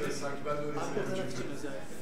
Evet, sanki ben de öyle hissediyorum. Arka taraf için özellikle.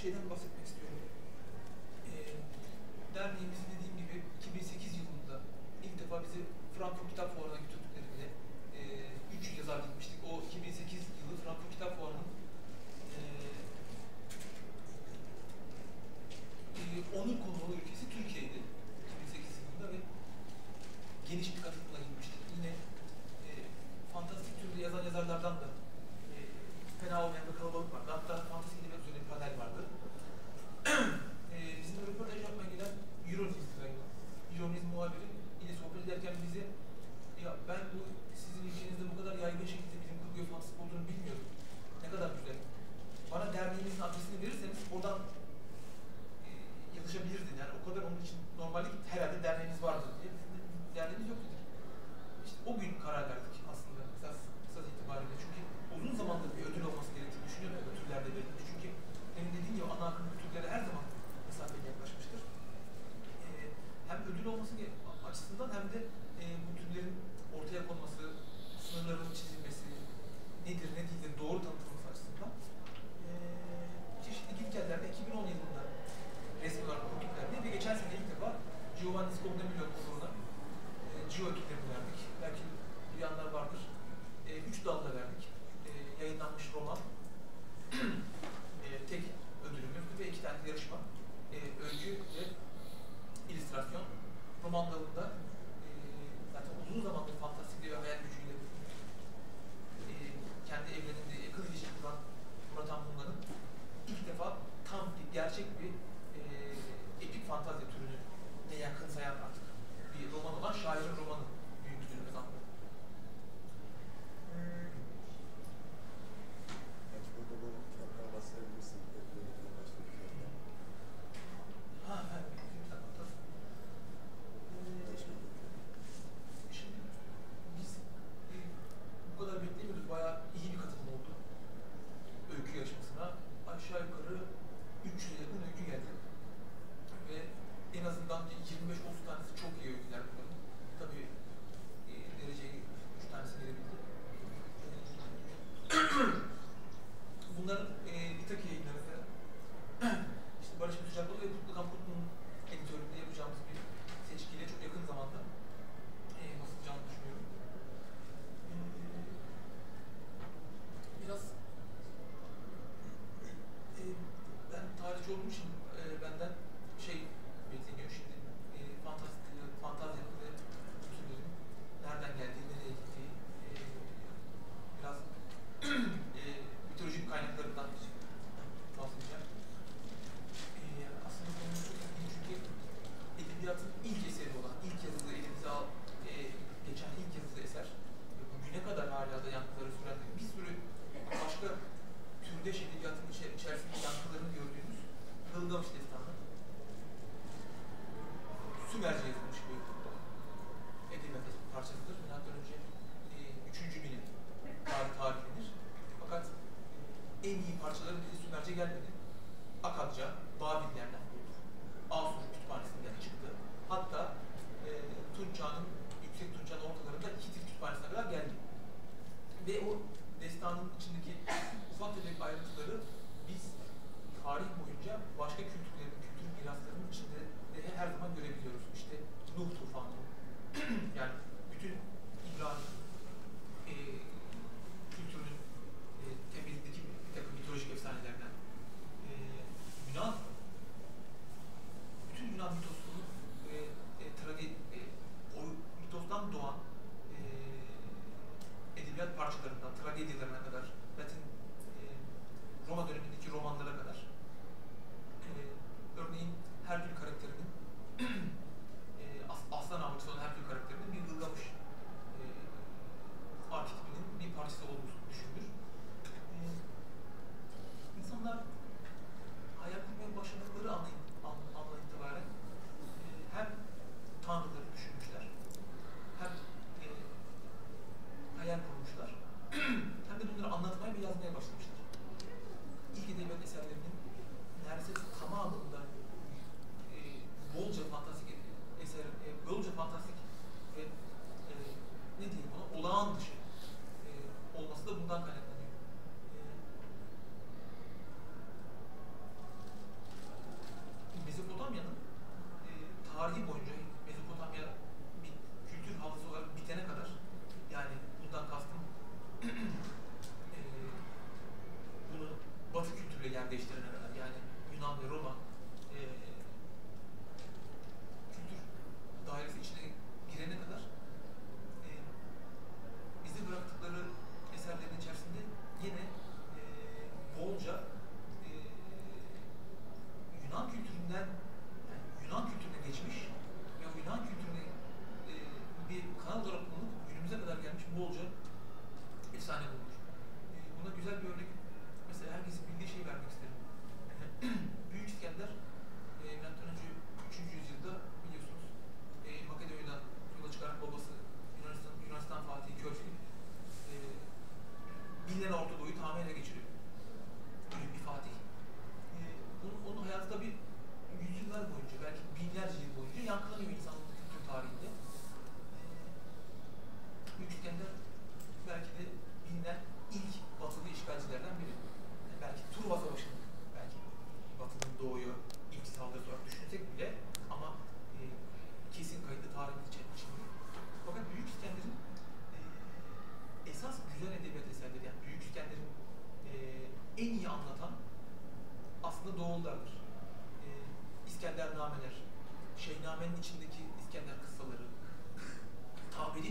tirando você pensa. Sümerce yazılmış büyüklükte. Edebiyat parçasıdır. Milattan önce e, 3. binim tarih tarihlenir. Fakat e, en iyi parçaların Sümerce gelmedi. Akatça, Babil'den,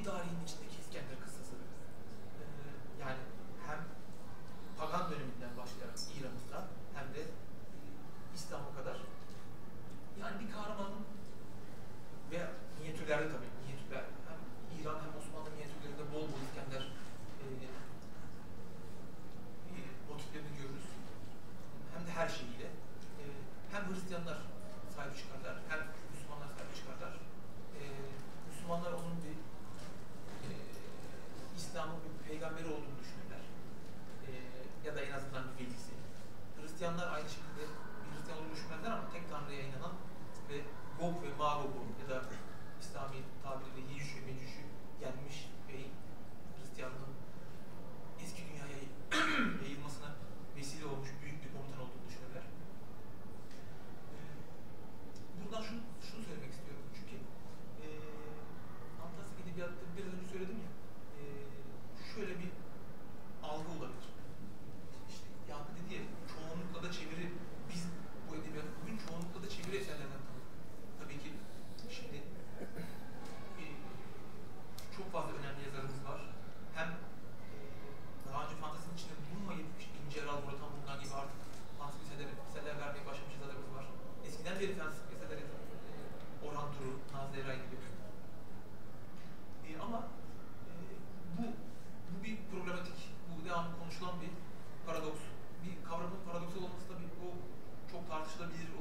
tarihin içindeki İskender kızı dados da mídia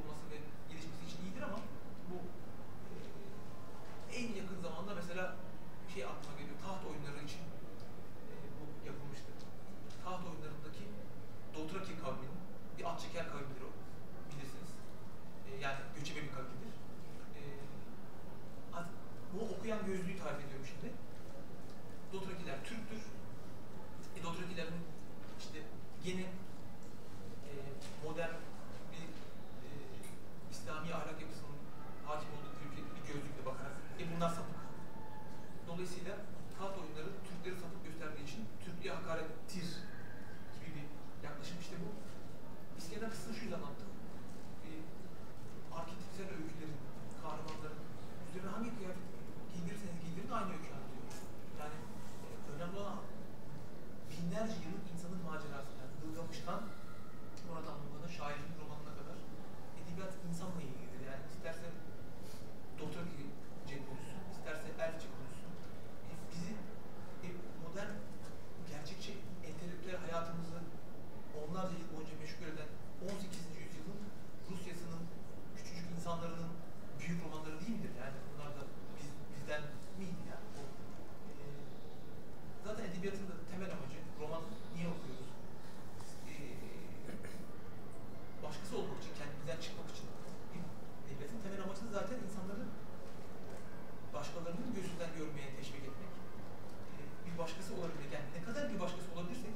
başkası olabilir. Yani ne kadar bir başkası olabilirsek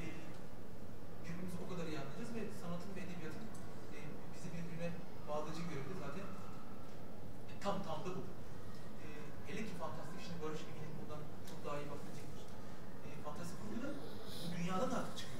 e, birbirimizi o kadar iyi anlarız ve sanatın ve edebiyatın e, bizi birbirine bağlayıcı görevi zaten e, tam tam da bu. E, hele ki fantastik, şimdi Barış Ege'nin bundan çok daha iyi bahsedecektir. E, fantastik kurgu da dünyadan artık çıkıyor.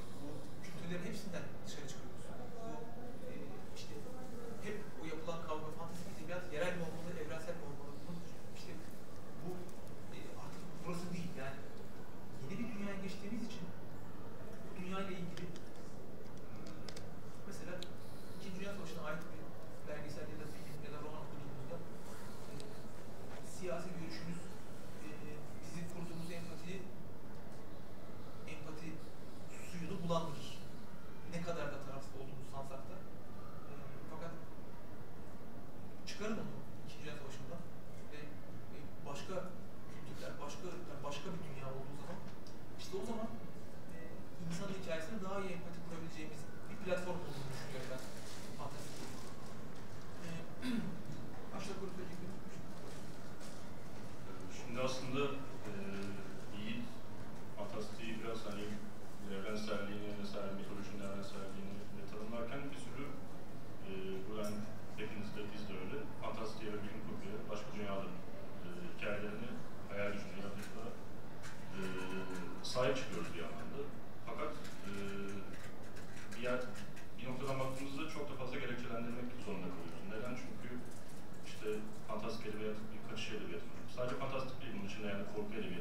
еще любят. В стадии фантастики мы на Курпеле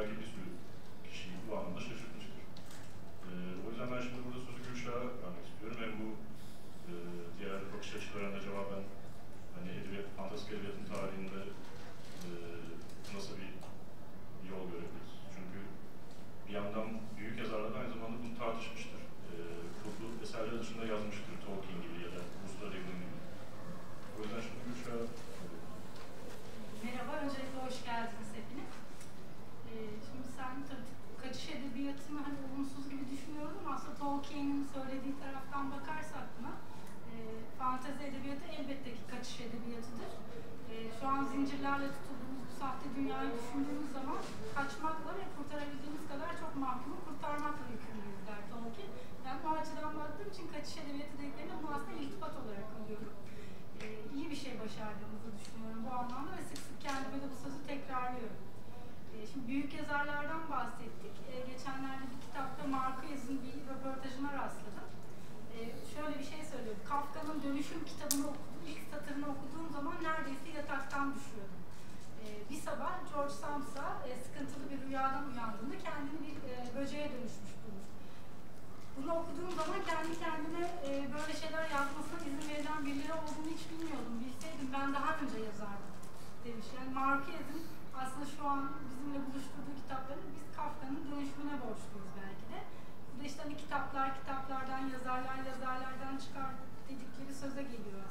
belki bir sürü kişiyi bu anlamda şaşırtacaktır. E, ee, o yüzden ben şimdi burada sözü Gülşah'a vermek istiyorum. Hem bu e, diğer bakış açılarına cevaben hani edebiyat, fantastik edebiyatın tarihinde e, nasıl bir yol görebiliriz? Çünkü bir yandan büyük yazarlar aynı zamanda bunu tartışmıştır. Ee, e, kurulu eserler dışında yazmıştır. yönetimi hani olumsuz gibi düşünüyoruz ama aslında Tolkien'in söylediği taraftan bakarsak buna e, fantezi edebiyatı elbette ki kaçış edebiyatıdır. E, şu an zincirlerle tutulduğumuz bu sahte dünyayı düşündüğümüz zaman kaçmakla ve kurtarabildiğimiz kadar çok mahkumu kurtarmakla yükümlüyüz der Tolkien. Ben bu açıdan baktığım için kaçış edebiyatı dediklerine bunu aslında iltifat olarak alıyorum. E, iyi bir şey başardığımızı düşünüyorum bu anlamda ve sık sık kendime de bu sözü tekrarlıyorum. Şimdi büyük yazarlardan bahsettik. Ee, geçenlerde bir kitapta Marquez'in bir röportajına rastladım. Ee, şöyle bir şey söylüyor. Kafka'nın Dönüşüm kitabını okudum. İlk satırını okuduğum zaman neredeyse yataktan düşüyordum. Ee, bir sabah George Samsa e, sıkıntılı bir rüyadan uyandığında kendini bir e, böceğe dönüşmüş bulmuş. Bunu okuduğum zaman kendi kendime e, böyle şeyler yazmasına izin verilen birileri olduğunu hiç bilmiyordum. Bilseydim ben daha önce yazardım demiş. Yani Marquez'in aslında şu an bizimle buluşturduğu kitaplarını biz Kafka'nın dönüşümüne borçluyuz belki de. Bu da işte hani kitaplar kitaplardan, yazarlar yazarlardan çıkar dedikleri söze geliyor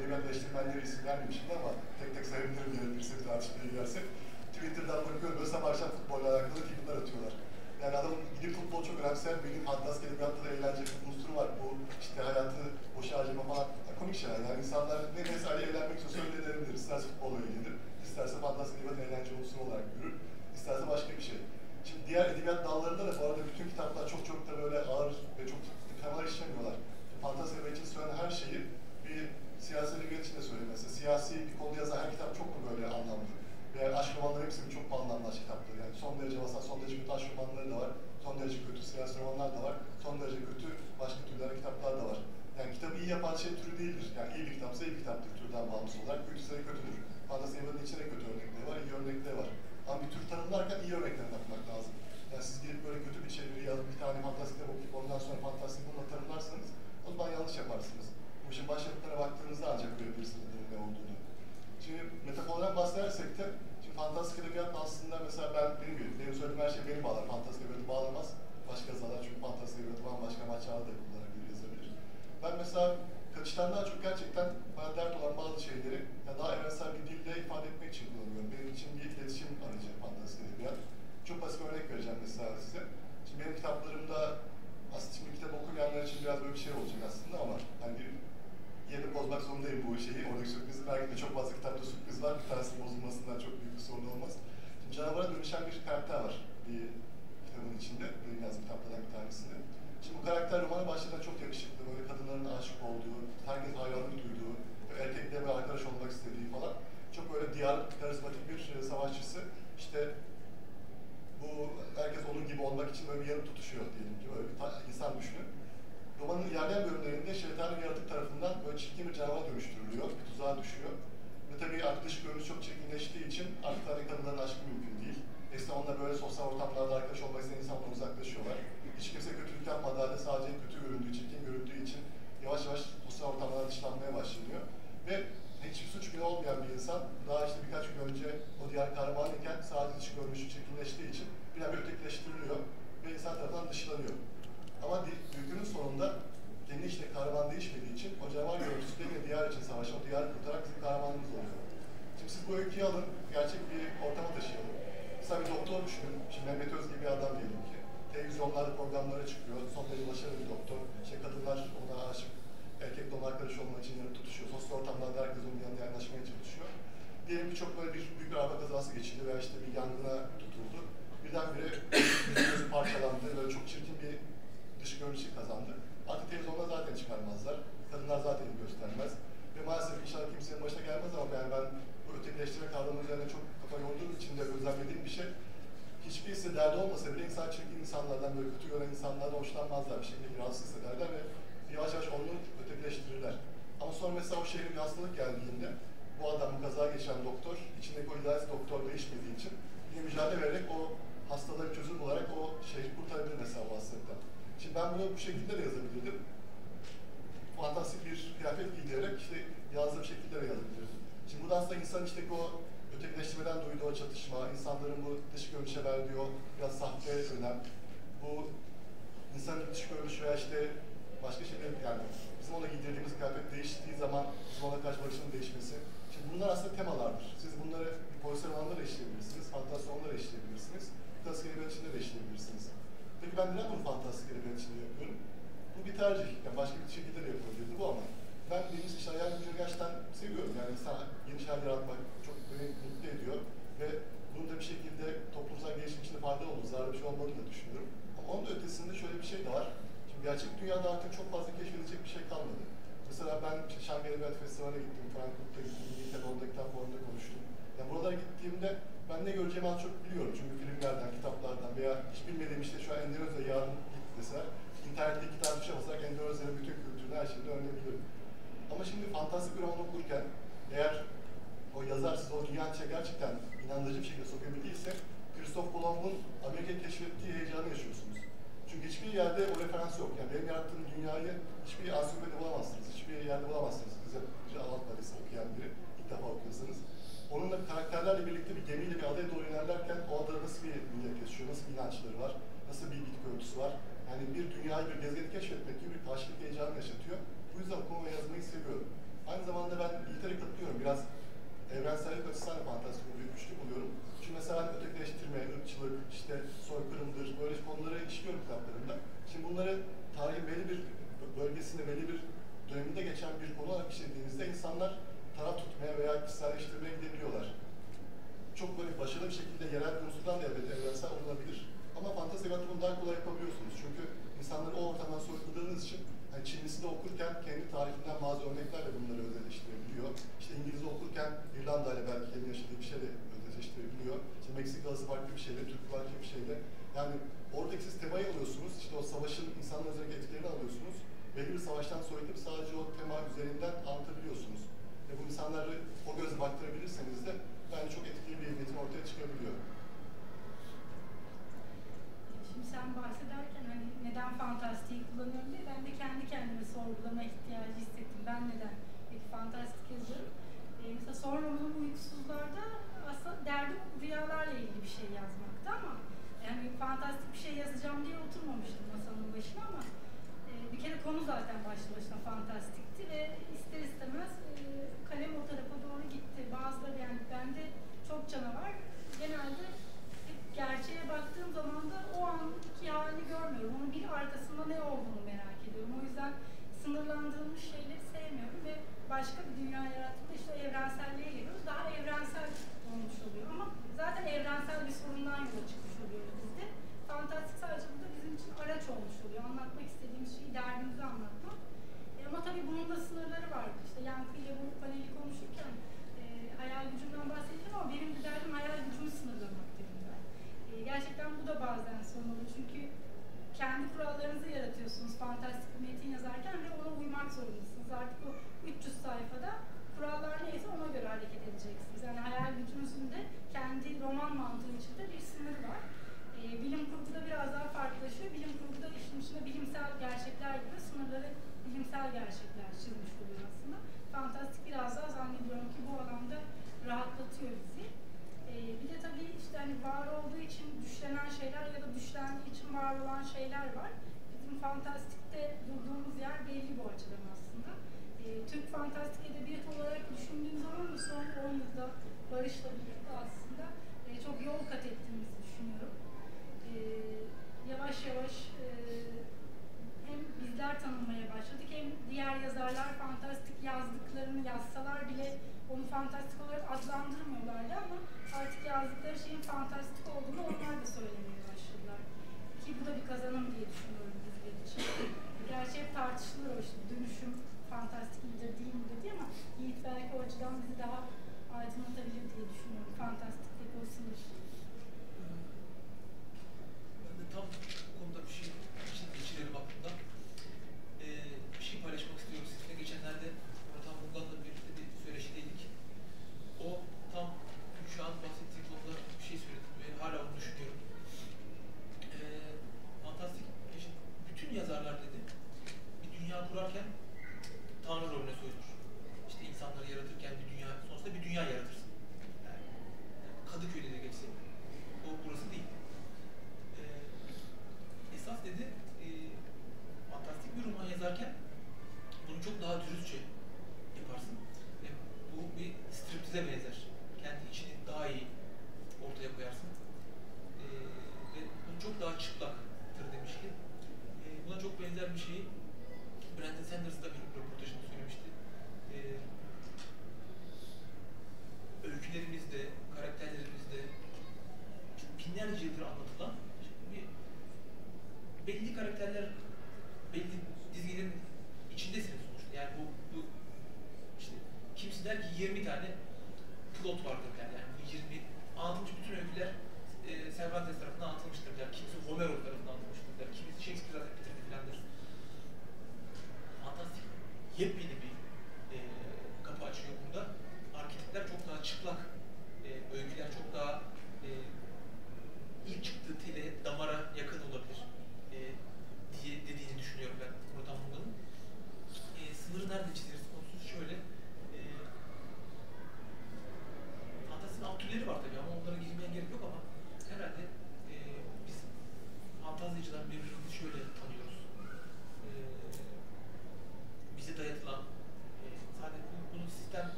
eleştirmenleri isim vermemişim ama tek tek sayabilirim gerekirse bir tartışmaya girersek. Twitter'dan böyle sabah akşam futbolla alakalı tweetler atıyorlar. Yani adam gidip futbol çok gün fantastik edebiyatta da eğlence bir unsuru var. Bu işte hayatı boşa harcama falan komik şeyler. Yani insanlar ne mesela eğlenmek istiyorsa öyle edebilir. İsterse futbolla ilgilenir, isterse fantastik edebiyat eğlence unsuru olarak görür, isterse başka bir şey. Şimdi diğer edebiyat dallarında da bu arada bütün kitaplar çok çok da böyle ağır ve çok temalar işlemiyorlar. Edebiyat için söylenen her şeyi edebiyat için de söylüyor mesela. Siyasi bir konu yazan her kitap çok mu böyle anlamlı? Veya aşk romanları hepsinin çok anlamlı aşk kitapları? Yani son derece vasat, son derece kötü aşk romanları da var. Son derece kötü siyasi romanlar da var. Son derece kötü başka türler kitaplar da var. Yani kitabı iyi yapan şey türü değildir. Yani iyi bir kitapsa iyi bir kitaptır türden bağımsız olarak. Kötüse de kötüdür. Fantezi evrenin içinde kötü örnekleri var, iyi örnekleri var. Ama bir tür tanımlarken iyi örneklerine bakmak lazım. Yani siz gidip böyle kötü bir çeviri yazıp bir tane fantastik kitap okuyup ondan sonra fantastik bununla tanımlarsanız o zaman yanlış yaparsınız. Bu işin başlıklarına baktığınızda ancak görebilirsiniz ne olduğunu. Şimdi metafordan bahsedersek de şimdi fantastik edebiyat aslında mesela ben benim benim söylediğim her şey beni bağlar. Fantastik edebiyatı bağlamaz. Başka yazarlar çünkü fantastik edebiyatı bambaşka amaçlarla da yapılarak yazabilir. Ben mesela kaçtan daha çok gerçekten bana dert olan bazı şeyleri ya daha evrensel bir dille ifade etmek için kullanıyorum. Benim için bir iletişim aracı fantastik edebiyat. Çok basit bir örnek vereceğim mesela size. Şimdi benim kitaplarımda aslında şimdi kitap okumayanlar için biraz böyle bir şey olacak aslında ama hani yerini bozmak zorundayım bu şeyi. Oradaki sürprizi belki de çok fazla kitapta sürpriz var. Bir tanesinin bozulmasından çok büyük bir sorun olmaz. Şimdi canavara dönüşen bir karakter var bir kitabın içinde. Benim yazdığım kitaplardan bir tanesinde. Şimdi bu karakter romanı başlarında çok yakışıklı. Böyle kadınların aşık olduğu, herkes hayranlık duyduğu, erkeklerle arkadaş olmak istediği falan. Çok böyle diğer karizmatik bir e, savaşçısı. İşte bu herkes onun gibi olmak için böyle bir yarım tutuşuyor diyelim ki. Böyle bir insan düşünün. Romanın ilerleyen bölümlerinde şeytanın yaratık tarafından böyle çirkin bir canavara dönüştürülüyor, bir tuzağa düşüyor. Ve tabii artık dış görünüş çok çirkinleştiği için artık hani kadınların aşkı mümkün değil. Eskiden onunla böyle sosyal ortamlarda arkadaş olmak isteyen insanlar uzaklaşıyorlar. Hiç kimse kötülük yapmadığı halde sadece kötü göründüğü, çirkin göründüğü için yavaş yavaş sosyal ortamlarda dışlanmaya başlanıyor. Ve hiçbir suç günü olmayan bir insan daha işte birkaç gün önce o diğer kahraman iken sadece dış görünüşü çirkinleştiği için bir an ötekileştiriliyor ve insan tarafından dışlanıyor. Ama öykünün sonunda kendi işte kahraman değişmediği için o canavar görüntüsü de yine diğer için savaşan, o diğer kurtarak bizim kahramanımız oluyor. Şimdi siz bu öyküyü alın, gerçek bir ortama taşıyalım. Mesela bir doktor düşünün, şimdi Mehmet Öz gibi bir adam diyelim ki. Televizyonlarda programlara çıkıyor, son derece başarılı bir doktor. İşte kadınlar ona aşık, erkekle ona arkadaş olmak için yanıp tutuşuyor. Sosyal ortamlarda herkes onun yanına yaklaşmaya çalışıyor. Diyelim ki çok böyle bir büyük bir araba kazası geçirdi veya işte bir yangına tutuldu. Birdenbire gözü parçalandı, böyle çok çirkin bir dış görünüşü kazandı. Artık televizyonda zaten çıkarmazlar. Kadınlar zaten göstermez. Ve maalesef inşallah kimsenin başına gelmez ama yani ben bu ötekileştirme kavramı üzerine çok kafa yorduğum için de gözlemlediğim bir şey. Hiçbirisi derdi olmasa bile insan çirkin insanlardan, böyle kötü gören insanlardan hoşlanmazlar. Bir şekilde rahatsız hissederler ve yavaş yavaş onu ötekileştirirler. Ama sonra mesela o şehrin bir hastalık geldiğinde bu adam, bu kaza geçiren doktor, içindeki o idealist doktor değişmediği için yine mücadele vererek o hastalığı çözüm olarak o şehri kurtarabilir mesela bu hastalıktan. Şimdi ben bunu bu şekilde de heyecan yaşatıyor. Bu yüzden bu konuda yazmayı seviyorum. Aynı zamanda ben İngiltere katılıyorum. Biraz evrensellik açısından da fantastik oluyor, güçlü buluyorum. Çünkü mesela ben ötekileştirme, ırkçılık, işte soykırımdır, böyle konulara işliyorum kitaplarımda. Şimdi bunları tarihin belli bir bölgesinde, belli bir döneminde geçen bir konu olarak işlediğinizde insanlar taraf tutmaya veya kişiselleştirmeye gidebiliyorlar. Çok böyle başarılı bir şekilde yerel bir da evet evrensel olunabilir. Ama fantezi eventini daha kolay yapabiliyorsunuz. Çünkü insanları o ortamdan soyutladığınız için yani Çinlisi de okurken kendi tarifinden bazı örneklerle bunları özdeşleştirebiliyor. İşte İngiliz'i okurken İrlanda ile belki kendi yaşadığı bir şeyle özdeşleştirebiliyor. İşte Meksikalısı farklı bir şeyle, Türk farklı bir şeyle. Yani oradaki siz temayı alıyorsunuz, işte o savaşın insanlar üzerindeki etkilerini alıyorsunuz. Belli bir savaştan soyutup sadece o tema üzerinden anlatabiliyorsunuz. Ve bu insanları o göz baktırabilirseniz de bence yani çok etkili bir eğitimin ortaya çıkabiliyor. Şimdi sen bahsederken hani neden fantastiği kullanıyorum diye ben de kendi kendime sorgulama ihtiyacı hissettim. Ben neden peki fantastik yazıyorum? E, mesela son romanım Uykusuzlar'da aslında derdim rüyalarla ilgili bir şey yazmakta ama yani fantastik bir şey yazacağım diye oturmamıştım masanın başına ama e, bir kere konu zaten başlı başına fantastik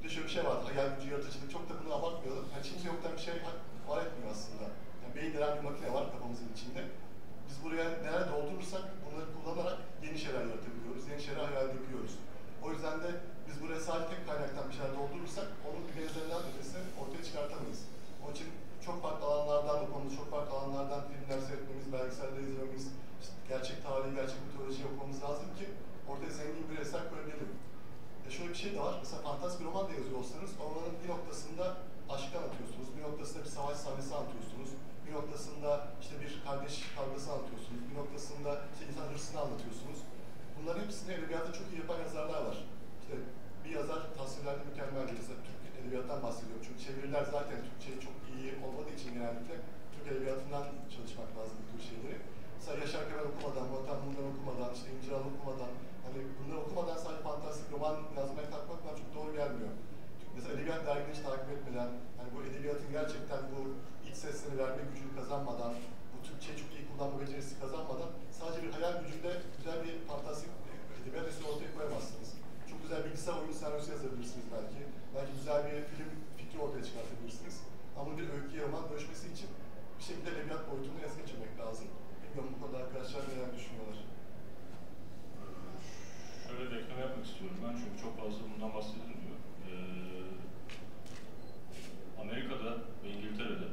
Bir de şöyle bir şey vardır. Hayal gücü, yaratıcılık çok da buna abartmayalım. Yani hiç yoktan bir şey var etmiyor aslında. Yani beyin denen bir makine var kafamızın içinde. Biz buraya neler doldurursak bunları kullanarak yeni şeyler yaratabiliyoruz, yeni şeyler hayal edebiliyoruz. O yüzden de biz buraya sadece tek kaynaktan bir şeyler doldurursak onun bir benzerinden ötesini ortaya çıkartamayız. Onun için çok farklı alanlardan, bu konuda çok farklı alanlardan filmler seyretmemiz, belgeseller izlememiz, işte gerçek tarihi, gerçek mitoloji yapmamız lazım ki ortaya zengin bir eser koyabilirim şöyle bir şey de var. Mesela fantastik roman da yazıyor olsanız bir noktasında aşkı anlatıyorsunuz, bir noktasında bir savaş sahnesi anlatıyorsunuz, bir noktasında işte bir kardeş kavgası anlatıyorsunuz, bir noktasında işte insan hırsını anlatıyorsunuz. Bunların hepsini edebiyatta çok iyi yapan yazarlar var. İşte bir yazar tasvirlerde mükemmeldir. Mesela Türk edebiyattan bahsediyorum. Çünkü çeviriler zaten Türkçe çok iyi olmadığı için genellikle Türk edebiyatından çalışmak lazım bu tür şeyleri. Mesela Yaşar Kemal okumadan, Vatan Bundan okumadan, işte İncir okumadan, hani bunları okumadan sadece fantastik roman yazmaya kalkmak bana çok doğru gelmiyor. Mesela edebiyat dergini hiç takip etmeden, hani bu edebiyatın gerçekten bu iç sesini verme gücünü kazanmadan, bu Türkçe çok iyi kullanma becerisi kazanmadan sadece bir hayal gücünde güzel bir fantastik edebiyat eseri ortaya koyamazsınız. Çok güzel bilgisayar oyunu senaryosu yazabilirsiniz belki. Belki güzel bir film fikri ortaya çıkartabilirsiniz. Ama bir öykü roman dönüşmesi için bir şekilde edebiyat boyutunu es geçirmek lazım. Bilmiyorum bu konuda arkadaşlar neler düşünüyorlar şöyle bir yapmak istiyorum ben çünkü çok fazla bundan bahsedilmiyor. Ee, Amerika'da ve İngiltere'de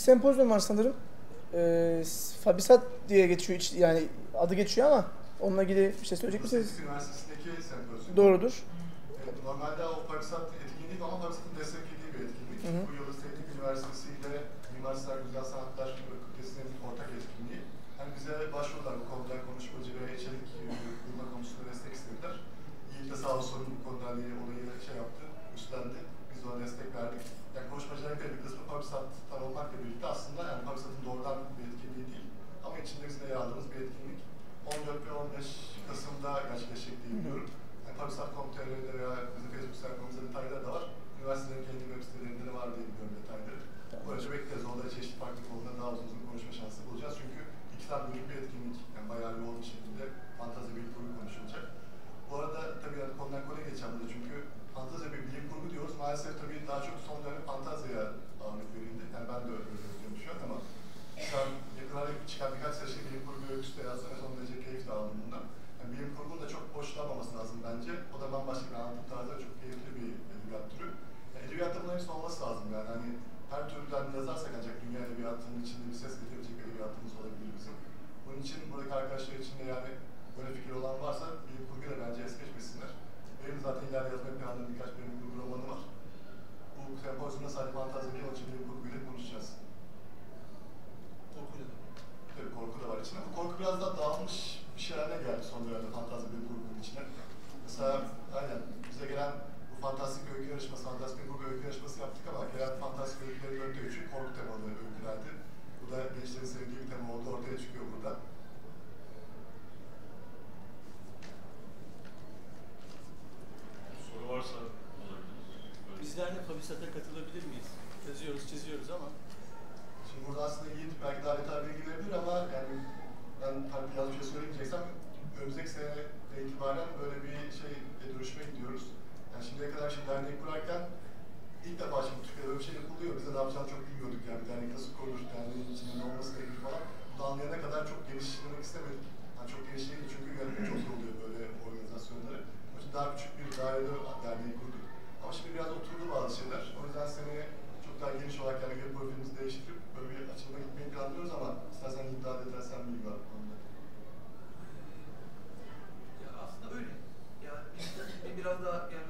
sempozyum var sanırım. E, Fabisat diye geçiyor iç, yani adı geçiyor ama onunla ilgili bir şey söyleyecek misiniz? Üniversitesi'ndeki sempozyum. Doğrudur. Evet, normalde o Fabisat etkinliği ama Fabisat'ın desteklediği bir etkinlik. Hı hı. Bu yakında gerçekleşecek diye biliyorum. Yani tabii Sarkom.tr'de veya bizim Facebook sayfamızda detaylar da var. Üniversitelerin kendi web sitelerinde de var diye biliyorum detayları. Bu arada bekleriz. Orada çeşitli farklı konuda daha uzun uzun konuşma şansı bulacağız. Çünkü iki tane büyük bir etkinlik, yani bayağı yoğun bir şekilde fantazi bilim kurgu konuşulacak. Bu arada tabii yani konudan konuya geçeceğim burada çünkü fantazi bir bilim kurgu diyoruz. Maalesef tabii daha çok bilmiyorduk yani dernek nasıl kurulmuş, derneğin içinde olması gerekir falan. Bunu anlayana kadar çok genişlemek istemedik. Yani çok genişleyelim çünkü yönetmek çok zor oluyor böyle organizasyonları. O yüzden daha küçük bir dairede derneği kurduk. Ama şimdi biraz oturdu bazı şeyler. O yüzden seneye çok daha geniş olarak yani web profilimizi değiştirip böyle bir açılıma gitmeyi planlıyoruz ama istersen iddia edersen bilgi var bu konuda. Ya aslında öyle. Yani biraz daha yani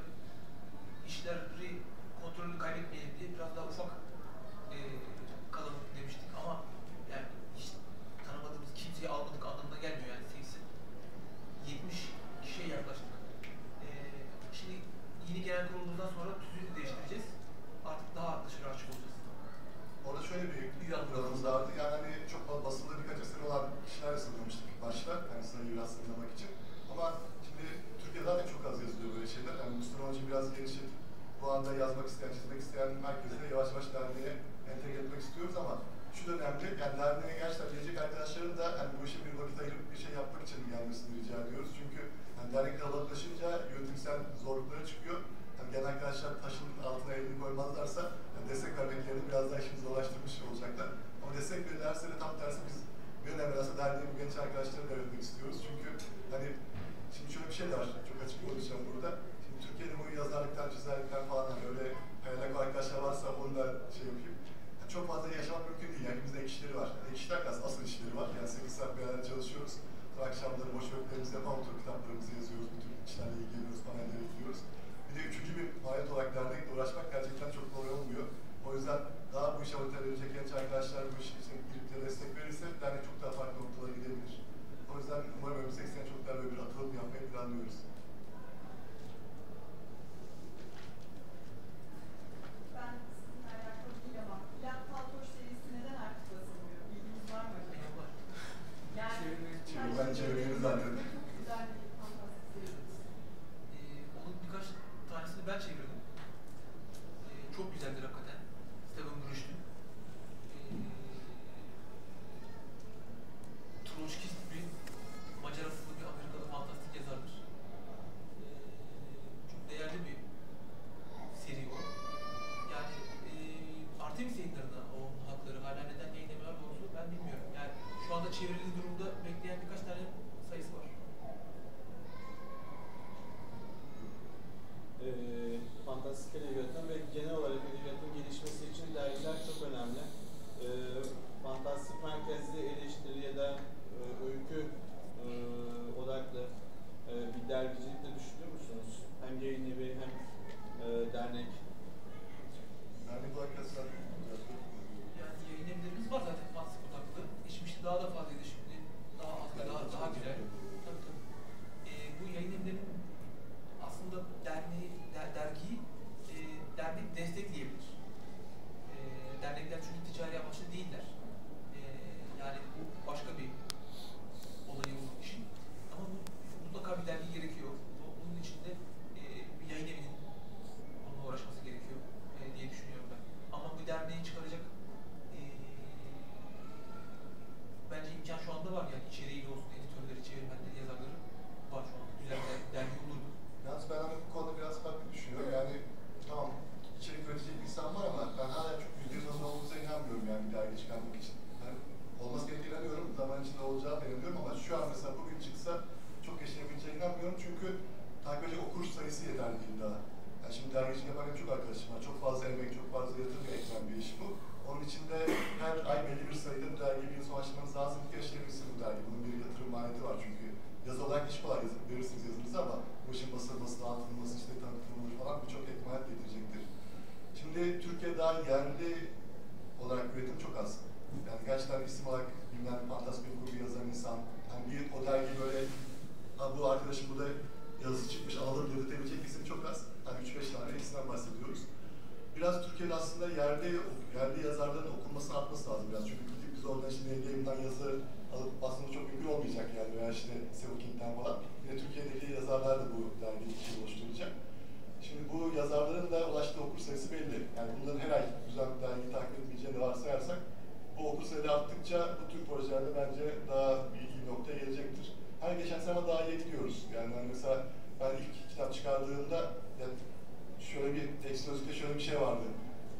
bir şey vardı.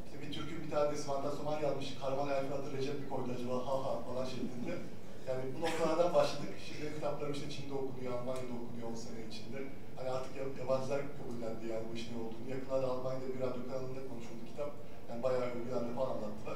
İşte bir Türk'ün bir tanesi fantastoman yazmış, Karman Elfi adı Recep bir koydu acaba ha ha falan şeklinde. Yani bu noktalardan başladık. Şimdi kitaplarım işte Çin'de okunuyor, Almanya'da okunuyor 10 sene içinde. Hani artık yabancılar kabullendi yani bu işin ne olduğunu. Yakınlarda Almanya'da bir radyo kanalında konuşuldu kitap. Yani bayağı övgülerle falan anlattılar.